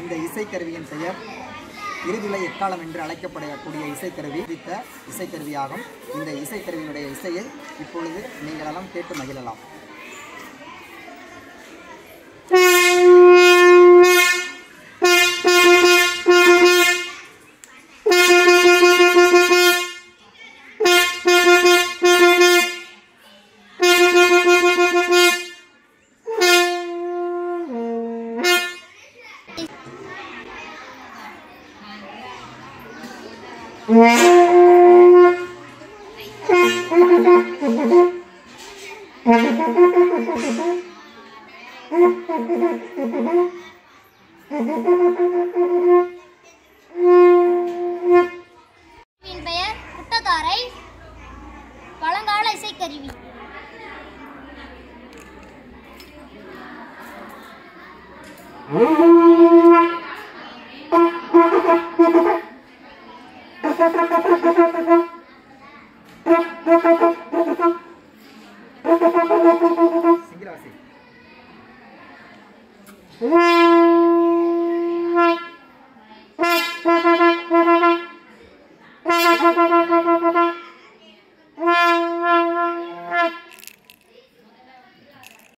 இந்த இசைக்கருவியின் பெயர் இறுதிலை எக்காலம் என்று அழைக்கப்படக்கூடிய இசைக்கருவி. வித்த இசைக்கருவியாகும். இந்த இசைக்கருவியினுடைய இசையை இப்பொழுது நீங்களெல்லாம் கேட்டு மகிழலாம். பெயர் குட்டக்காரை பழங்கால இசைக்கருவி Thank you. Seguirá así.